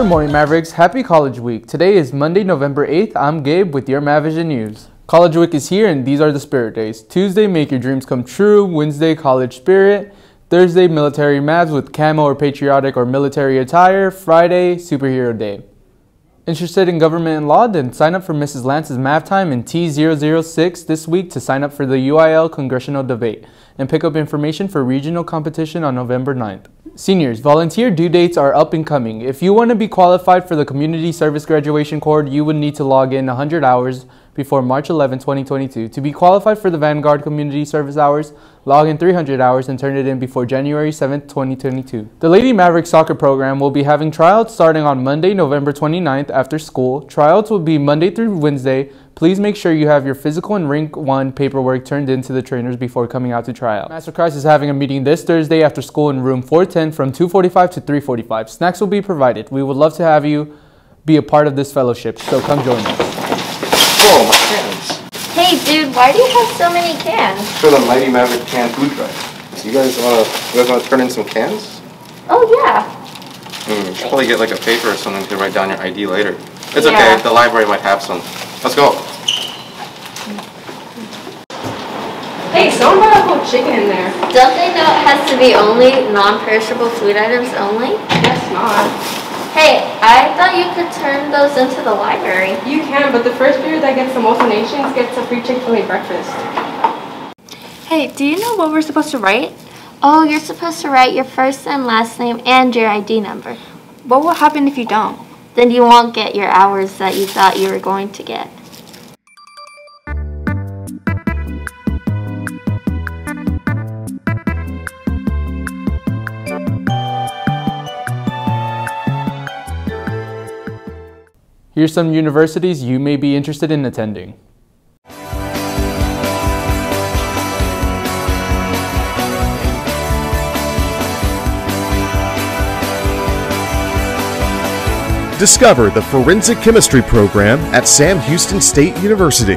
Good morning, Mavericks. Happy College Week. Today is Monday, November 8th. I'm Gabe with your Mavision News. College Week is here, and these are the Spirit Days. Tuesday, make your dreams come true. Wednesday, College Spirit. Thursday, Military Mavs with camo or patriotic or military attire. Friday, Superhero Day. Interested in government and law? Then sign up for Mrs. Lance's Math Time in T006 this week to sign up for the UIL Congressional Debate and pick up information for regional competition on November 9th. Seniors, volunteer due dates are up and coming. If you want to be qualified for the Community Service Graduation Corps, you would need to log in 100 hours before March 11, 2022. To be qualified for the Vanguard Community Service Hours, log in 300 hours and turn it in before January 7, 2022. The Lady Maverick soccer program will be having tryouts starting on Monday, November 29th after school. Tryouts will be Monday through Wednesday. Please make sure you have your physical and Rank One paperwork turned in to the trainers before coming out to tryout. Master Christ is having a meeting this Thursday after school in room 410 from 2:45 to 3:45. Snacks will be provided. We would love to have you be a part of this fellowship, so come join us. Whoa, my cans. Hey, dude, why do you have so many cans? For the Mighty Maverick can food drive. So you guys wanna you guys wanna turn in some cans? Oh, yeah. You should probably get like a paper or something to write down your ID later. It's Yeah. okay, the library might have some. Let's go. Hey, someone brought a whole chicken in there. Don't they know it has to be only non-perishable food items only? Guess not. Hey, I thought you could turn those into the library. You can, but the first beer that gets the most donations gets a free Chick-fil-A breakfast. Hey, do you know what we're supposed to write? Oh, you're supposed to write your first and last name and your ID number. What will happen if you don't? Then you won't get your hours that you thought you were going to get. Here's some universities you may be interested in attending. Discover the Forensic Chemistry program at Sam Houston State University.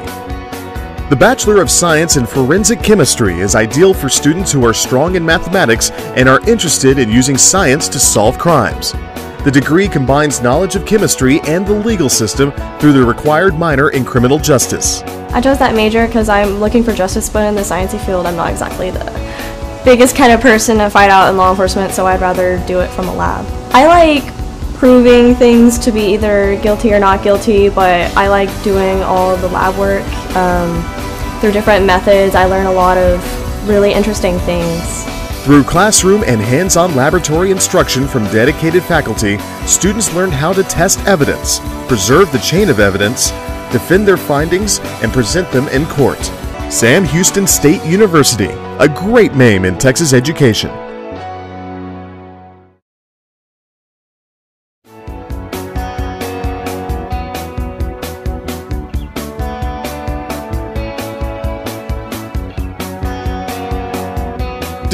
The Bachelor of Science in Forensic Chemistry is ideal for students who are strong in mathematics and are interested in using science to solve crimes. The degree combines knowledge of chemistry and the legal system through the required minor in criminal justice. I chose that major because I'm looking for justice, but in the sciencey field, I'm not exactly the biggest kind of person to fight out in law enforcement, so I'd rather do it from a lab. I like proving things to be either guilty or not guilty, but I like doing all the lab work. Um, through different methods, I learn a lot of really interesting things. Through classroom and hands on laboratory instruction from dedicated faculty, students learn how to test evidence, preserve the chain of evidence, defend their findings, and present them in court. Sam Houston State University, a great name in Texas education.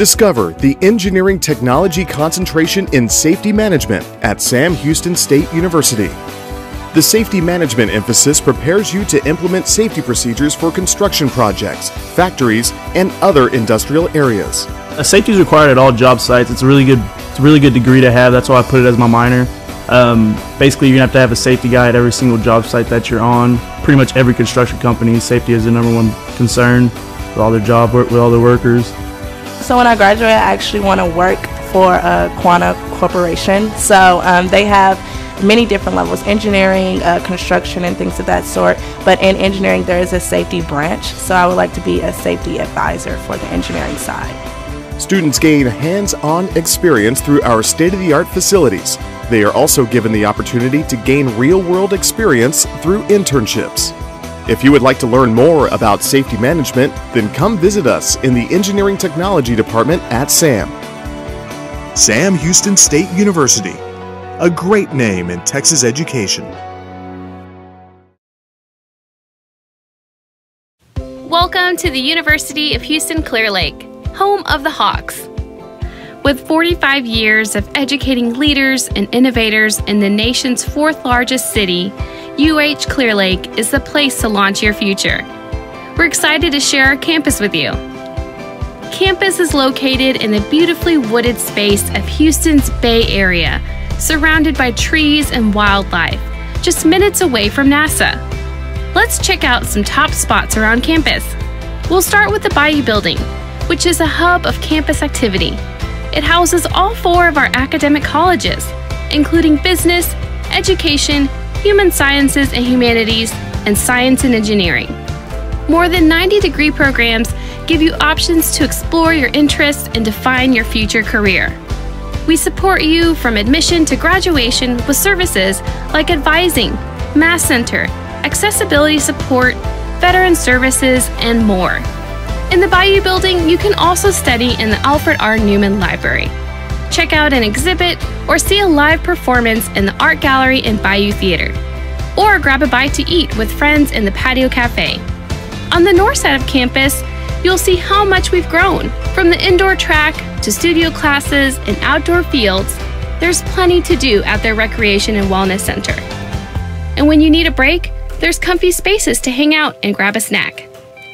Discover the engineering technology concentration in safety management at Sam Houston State University. The safety management emphasis prepares you to implement safety procedures for construction projects, factories, and other industrial areas. Uh, Safety is required at all job sites. It's a really good, it's a really good degree to have. That's why I put it as my minor. Um, basically, you're gonna have to have a safety guy at every single job site that you're on. Pretty much every construction company, safety is the number one concern with all their job work, with all their workers. So when I graduate, I actually want to work for a Quanta Corporation. So um, they have many different levels, engineering, uh, construction, and things of that sort. But in engineering, there is a safety branch. So I would like to be a safety advisor for the engineering side. Students gain hands on experience through our state of the art facilities. They are also given the opportunity to gain real world experience through internships. If you would like to learn more about safety management, then come visit us in the Engineering Technology Department at SAM. Sam Houston State University, a great name in Texas education. Welcome to the University of Houston Clear Lake, home of the Hawks. With 45 years of educating leaders and innovators in the nation's fourth largest city, UH Clear Lake is the place to launch your future. We're excited to share our campus with you. Campus is located in the beautifully wooded space of Houston's Bay Area, surrounded by trees and wildlife, just minutes away from NASA. Let's check out some top spots around campus. We'll start with the Bayou Building, which is a hub of campus activity. It houses all four of our academic colleges, including business, education, human sciences and humanities, and science and engineering. More than 90 degree programs give you options to explore your interests and define your future career. We support you from admission to graduation with services like advising, Math Center, accessibility support, veteran services, and more. In the Bayou Building, you can also study in the Alfred R. Neumann Library. Check out an exhibit or see a live performance in the Art Gallery in Bayou Theater. Or grab a bite to eat with friends in the Patio Cafe. On the north side of campus, you'll see how much we've grown. From the indoor track to studio classes and outdoor fields, there's plenty to do at their Recreation and Wellness Center. And when you need a break, there's comfy spaces to hang out and grab a snack.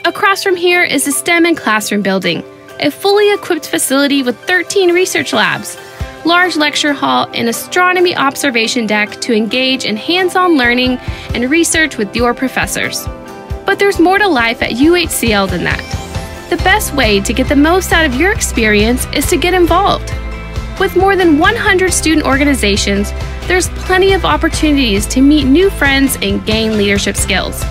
Across from here is the STEM and Classroom Building, a fully equipped facility with 13 research labs, large lecture hall, and astronomy observation deck to engage in hands on learning and research with your professors. But there's more to life at UHCL than that. The best way to get the most out of your experience is to get involved. With more than 100 student organizations, there's plenty of opportunities to meet new friends and gain leadership skills.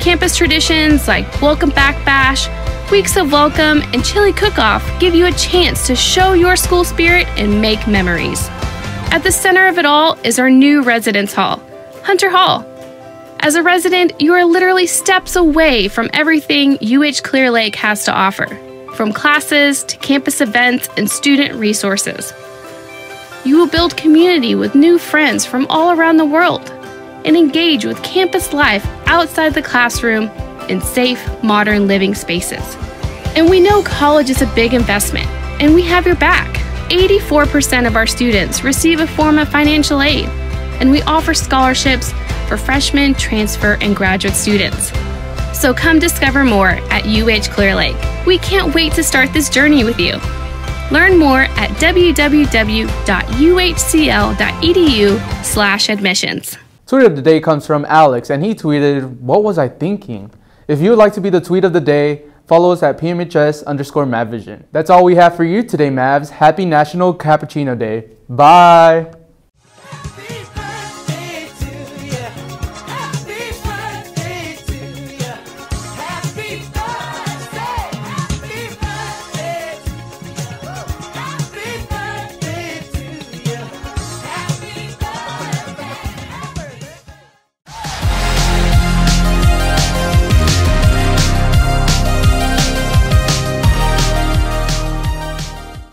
Campus traditions like Welcome Back Bash, Weeks of Welcome, and Chili Cook Off give you a chance to show your school spirit and make memories. At the center of it all is our new residence hall, Hunter Hall. As a resident, you are literally steps away from everything UH Clear Lake has to offer, from classes to campus events and student resources. You will build community with new friends from all around the world and engage with campus life outside the classroom in safe, modern living spaces. And we know college is a big investment, and we have your back. 84% of our students receive a form of financial aid, and we offer scholarships for freshmen, transfer, and graduate students. So come discover more at UH Clear Lake. We can't wait to start this journey with you. Learn more at www.uhcl.edu/admissions. Tweet of the day comes from Alex, and he tweeted, "What was I thinking?" If you would like to be the tweet of the day, follow us at PMHS underscore Mavision. That's all we have for you today, Mavs. Happy National Cappuccino Day. Bye.